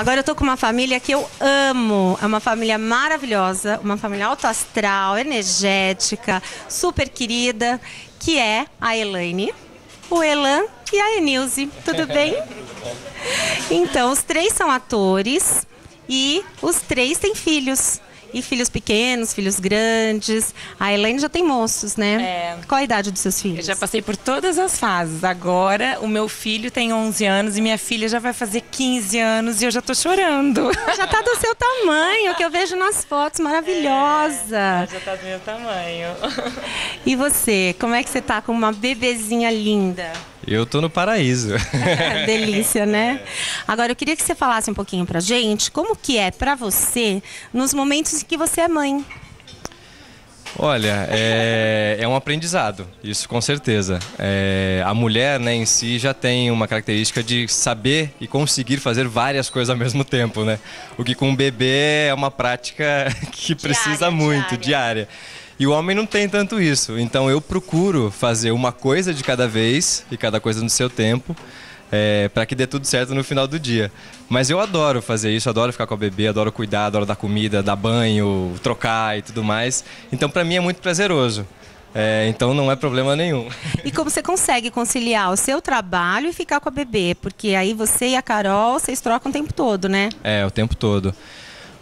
Agora eu tô com uma família que eu amo. É uma família maravilhosa, uma família autoastral, energética, super querida, que é a Elaine, o Elan e a Enilze. Tudo bem? Então, os três são atores e os três têm filhos. E filhos pequenos, filhos grandes. A Elaine já tem moços, né? É. Qual a idade dos seus filhos? Eu já passei por todas as fases. Agora, o meu filho tem 11 anos e minha filha já vai fazer 15 anos e eu já tô chorando. Já tá do seu tamanho, que eu vejo nas fotos, maravilhosa. Já tá do meu tamanho. E você, como é que você tá com uma bebezinha linda? Eu tô no paraíso. Delícia, né? Agora eu queria que você falasse um pouquinho pra gente como que é pra você nos momentos em que você é mãe. Olha, é, é um aprendizado, isso com certeza. É, a mulher né, em si já tem uma característica de saber e conseguir fazer várias coisas ao mesmo tempo, né? O que com o bebê é uma prática que precisa muito, diária. E o homem não tem tanto isso. Então eu procuro fazer uma coisa de cada vez e cada coisa no seu tempo. É, para que dê tudo certo no final do dia. Mas eu adoro fazer isso, adoro ficar com a bebê, adoro cuidar, adoro dar comida, dar banho, trocar e tudo mais. Então para mim é muito prazeroso. É, então não é problema nenhum. E como você consegue conciliar o seu trabalho e ficar com a bebê? Porque aí você e a Carol, vocês trocam o tempo todo, né? É, o tempo todo.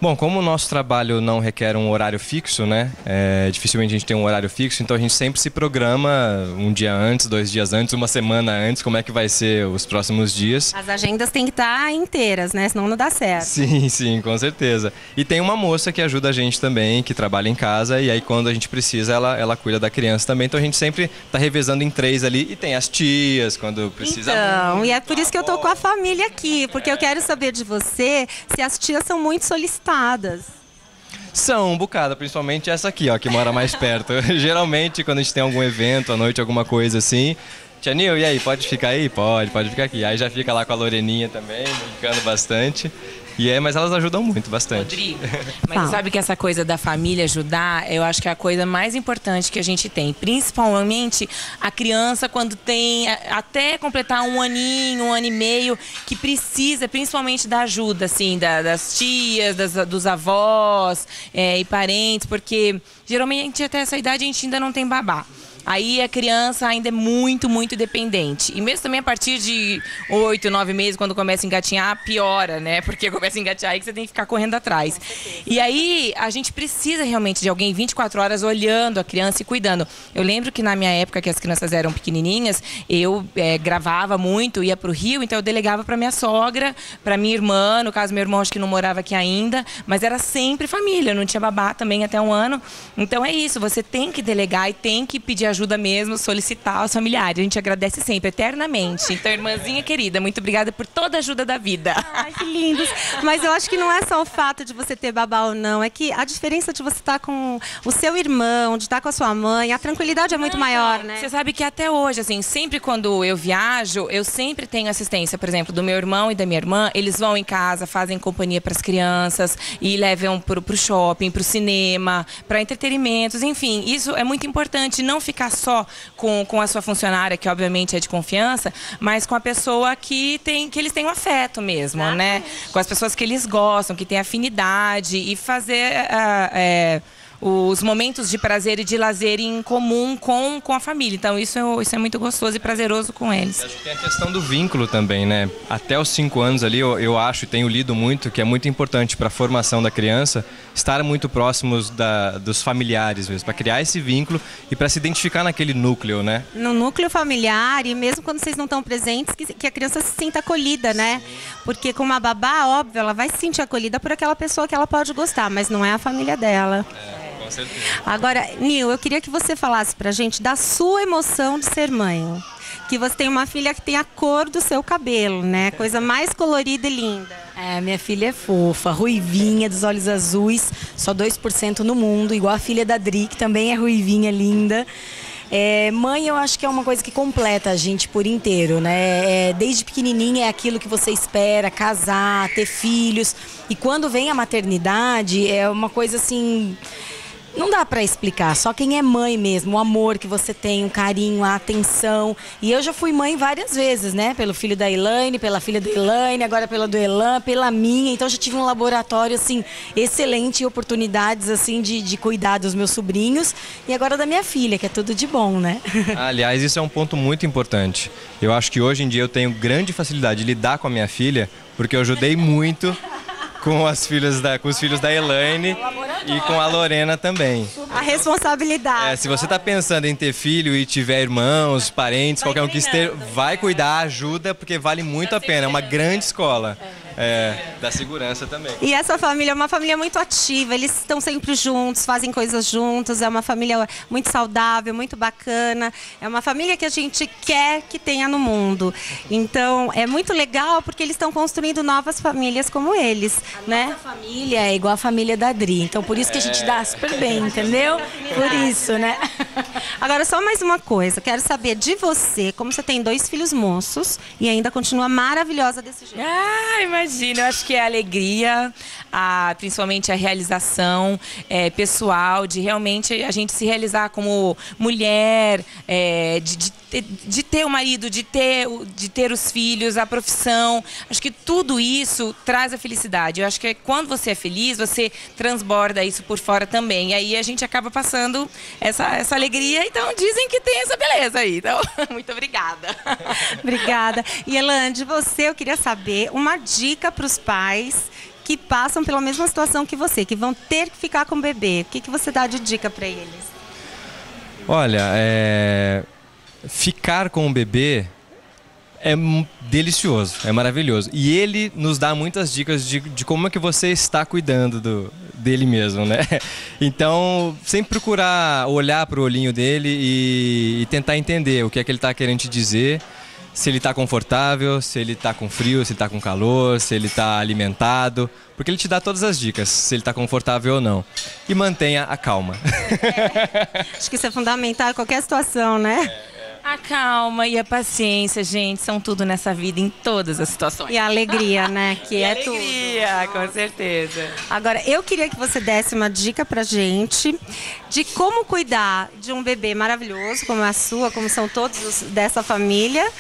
Bom, como o nosso trabalho não requer um horário fixo, né? É, dificilmente a gente tem um horário fixo, então a gente sempre se programa um dia antes, dois dias antes, uma semana antes, como é que vai ser os próximos dias. As agendas têm que estar inteiras, né? Senão não dá certo. Sim, sim, com certeza. E tem uma moça que ajuda a gente também, que trabalha em casa, e aí quando a gente precisa, ela, ela cuida da criança também. Então a gente sempre tá revezando em três ali, e tem as tias quando precisa. Então, muito, e é por isso que eu tô com a família aqui, porque eu quero saber de você se as tias são muito solicitadas. São um bocado, principalmente essa aqui, ó, que mora mais perto. Geralmente, quando a gente tem algum evento à noite, alguma coisa assim, Tia Nil, e aí, pode ficar aí? Pode, pode ficar aqui. Aí já fica lá com a Loreninha também, brincando bastante. E é, mas elas ajudam muito, bastante. Rodrigo, mas sabe que essa coisa da família ajudar, eu acho que é a coisa mais importante que a gente tem. Principalmente a criança quando tem até completar um aninho, um ano e meio, que precisa principalmente da ajuda, assim, da, das tias, das, dos avós é, e parentes, porque geralmente até essa idade a gente ainda não tem babá. Aí a criança ainda é muito, muito dependente. E mesmo também a partir de oito, nove meses, quando começa a engatinhar, piora, né? Porque começa a engatinhar aí que você tem que ficar correndo atrás. E aí a gente precisa realmente de alguém 24 horas olhando a criança e cuidando. Eu lembro que na minha época, que as crianças eram pequenininhas, eu é, gravava muito, ia para o Rio, então eu delegava para minha sogra, para minha irmã, no caso meu irmão acho que não morava aqui ainda, mas era sempre família, não tinha babá também até um ano. Então é isso, você tem que delegar e tem que pedir ajuda ajuda mesmo, solicitar aos familiares. A gente agradece sempre, eternamente. Então, irmãzinha querida, muito obrigada por toda a ajuda da vida. Ai, que lindos. Mas eu acho que não é só o fato de você ter babá ou não, é que a diferença de você estar com o seu irmão, de estar com a sua mãe, a tranquilidade é muito não, maior, né? Você sabe que até hoje, assim, sempre quando eu viajo, eu sempre tenho assistência, por exemplo, do meu irmão e da minha irmã, eles vão em casa, fazem companhia para as crianças e levam para o shopping, para o cinema, para entretenimentos, enfim, isso é muito importante, não ficar só com, com a sua funcionária, que obviamente é de confiança, mas com a pessoa que tem que eles têm um afeto mesmo, né? Com as pessoas que eles gostam, que têm afinidade e fazer. Uh, é, os momentos de prazer e de lazer em comum com, com a família. Então isso, isso é muito gostoso e prazeroso com eles. Acho que tem a questão do vínculo também, né? Até os cinco anos ali, eu, eu acho e tenho lido muito que é muito importante para a formação da criança estar muito próximos da, dos familiares mesmo, para criar esse vínculo e para se identificar naquele núcleo, né? No núcleo familiar e mesmo quando vocês não estão presentes, que, que a criança se sinta acolhida, né? Porque com uma babá, óbvio, ela vai se sentir acolhida por aquela pessoa que ela pode gostar, mas não é a família dela. É. Com certeza. Agora, Nil, eu queria que você falasse pra gente da sua emoção de ser mãe. Que você tem uma filha que tem a cor do seu cabelo, né? Coisa mais colorida e linda. É, minha filha é fofa, ruivinha, dos olhos azuis, só 2% no mundo, igual a filha da Dri, que também é ruivinha, linda. É, mãe, eu acho que é uma coisa que completa a gente por inteiro, né? É, desde pequenininha é aquilo que você espera, casar, ter filhos. E quando vem a maternidade, é uma coisa assim não dá para explicar. Só quem é mãe mesmo, o amor que você tem, o carinho, a atenção. E eu já fui mãe várias vezes, né? Pelo filho da Elaine, pela filha da Elaine, agora pela do Elan, pela minha. Então já tive um laboratório assim excelente oportunidades assim de, de cuidar dos meus sobrinhos e agora da minha filha, que é tudo de bom, né? Aliás, isso é um ponto muito importante. Eu acho que hoje em dia eu tenho grande facilidade de lidar com a minha filha, porque eu ajudei muito com as filhas da, com os filhos da Elaine e com a Lorena também. A responsabilidade. É, se você está pensando em ter filho e tiver irmãos, parentes, qualquer um que esteja, vai cuidar, ajuda, porque vale muito a pena. É uma grande escola. É, da segurança também. E essa família é uma família muito ativa, eles estão sempre juntos, fazem coisas juntos, é uma família muito saudável, muito bacana, é uma família que a gente quer que tenha no mundo. Então, é muito legal porque eles estão construindo novas famílias como eles, a né? Nossa família é igual a família da Dri, então por isso que a gente dá super bem, entendeu? Por isso, né? Agora, só mais uma coisa, quero saber de você, como você tem dois filhos moços e ainda continua maravilhosa desse jeito. Ah, imagina Imagina, eu acho que é alegria, a, principalmente a realização é, pessoal, de realmente a gente se realizar como mulher, é, de, de, de, ter o marido, de ter, de ter os filhos, a profissão. Acho que tudo isso traz a felicidade. Eu acho que quando você é feliz, você transborda isso por fora também. E aí a gente acaba passando essa, essa alegria. Então dizem que tem essa beleza aí. Então, muito obrigada. obrigada. E Elande, você, eu queria saber uma dica para os pais que passam pela mesma situação que você, que vão ter que ficar com o bebê? O que, que você dá de dica para eles? Olha, é... ficar com o bebê é delicioso, é maravilhoso. E ele nos dá muitas dicas de, de como é que você está cuidando do, dele mesmo, né? Então, sempre procurar olhar para o olhinho dele e, e tentar entender o que é que ele está querendo te dizer se ele está confortável, se ele está com frio, se ele está com calor, se ele está alimentado, porque ele te dá todas as dicas, se ele está confortável ou não. E mantenha a calma. É. Acho que isso é fundamental em qualquer situação, né? É. A calma e a paciência, gente, são tudo nessa vida, em todas as situações. E a alegria, né? Que e é alegria, tudo. Alegria, com certeza. Agora, eu queria que você desse uma dica pra gente de como cuidar de um bebê maravilhoso, como a sua, como são todos dessa família,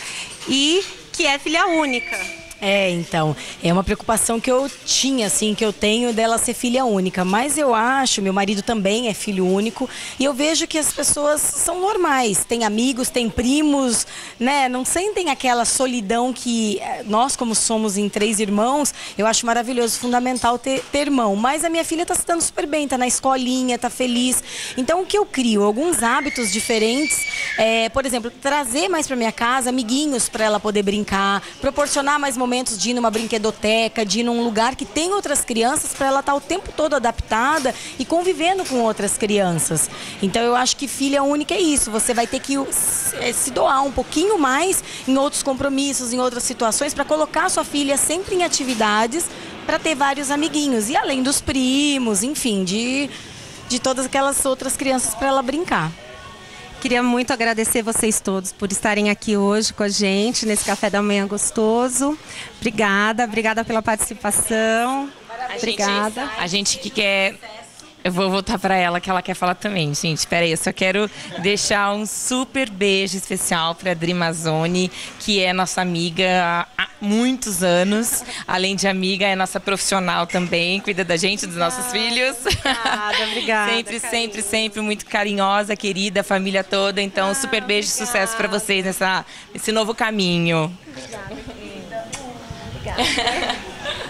e que é filha única. É, então, é uma preocupação que eu tinha, assim, que eu tenho dela ser filha única. Mas eu acho, meu marido também é filho único, e eu vejo que as pessoas são normais. Tem amigos, tem primos, né? Não sentem aquela solidão que eh, nós, como somos em três irmãos, eu acho maravilhoso, fundamental ter, ter irmão. Mas a minha filha está se dando super bem, tá na escolinha, tá feliz. Então, o que eu crio? Alguns hábitos diferentes. É, por exemplo, trazer mais para minha casa amiguinhos para ela poder brincar, proporcionar mais momentos de ir numa brinquedoteca, de ir num lugar que tem outras crianças para ela estar tá o tempo todo adaptada e convivendo com outras crianças. Então eu acho que filha única é isso, você vai ter que eh, se doar um pouquinho mais em outros compromissos, em outras situações para colocar sua filha sempre em atividades para ter vários amiguinhos e além dos primos, enfim, de de todas aquelas outras crianças para ela brincar. Queria muito agradecer vocês todos por estarem aqui hoje com a gente nesse café da manhã gostoso. Obrigada, obrigada pela participação. A obrigada. Gente, a gente que quer eu vou voltar para ela que ela quer falar também, gente. Espera aí, eu só quero deixar um super beijo especial para a Adri Mazzoni, que é nossa amiga muitos anos. Além de amiga, é nossa profissional também, cuida da gente, dos nossos ah, filhos. Obrigada, obrigada. sempre, carinho. sempre, sempre muito carinhosa, querida, a família toda. Então, ah, super beijo e sucesso para vocês nessa, nesse novo caminho. Obrigada, querida. Obrigada.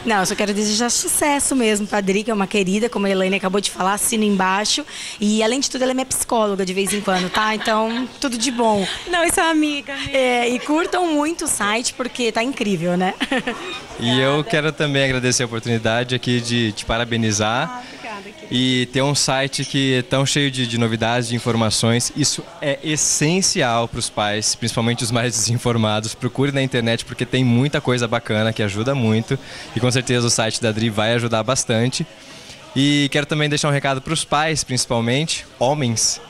Não, eu só quero desejar sucesso mesmo pra Adri, que é uma querida, como a Elaine acabou de falar, assina embaixo. E além de tudo, ela é minha psicóloga de vez em quando, tá? Então, tudo de bom. Não, isso é amiga. amiga. É, e curtam muito o site, porque tá incrível, né? E eu quero também agradecer a oportunidade aqui de te parabenizar. Ah, e ter um site que é tão cheio de, de novidades, de informações, isso é essencial para os pais, principalmente os mais desinformados. Procure na internet porque tem muita coisa bacana que ajuda muito e com certeza o site da Dri vai ajudar bastante. E quero também deixar um recado para os pais, principalmente homens.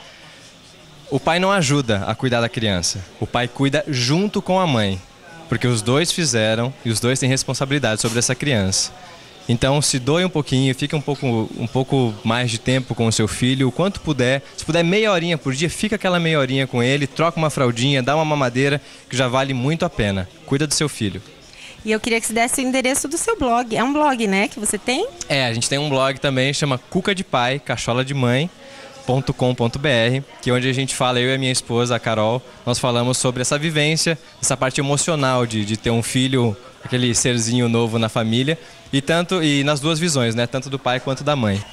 O pai não ajuda a cuidar da criança, o pai cuida junto com a mãe, porque os dois fizeram e os dois têm responsabilidade sobre essa criança. Então, se doe um pouquinho, fique um pouco, um pouco mais de tempo com o seu filho, o quanto puder. Se puder meia horinha por dia, fica aquela meia horinha com ele, troca uma fraldinha, dá uma mamadeira, que já vale muito a pena. Cuida do seu filho. E eu queria que você desse o endereço do seu blog. É um blog, né, que você tem? É, a gente tem um blog também, chama Cuca de Pai, Cachola de Mãe com.br, que é onde a gente fala, eu e a minha esposa, a Carol, nós falamos sobre essa vivência, essa parte emocional de, de ter um filho, aquele serzinho novo na família, e tanto e nas duas visões, né, tanto do pai quanto da mãe.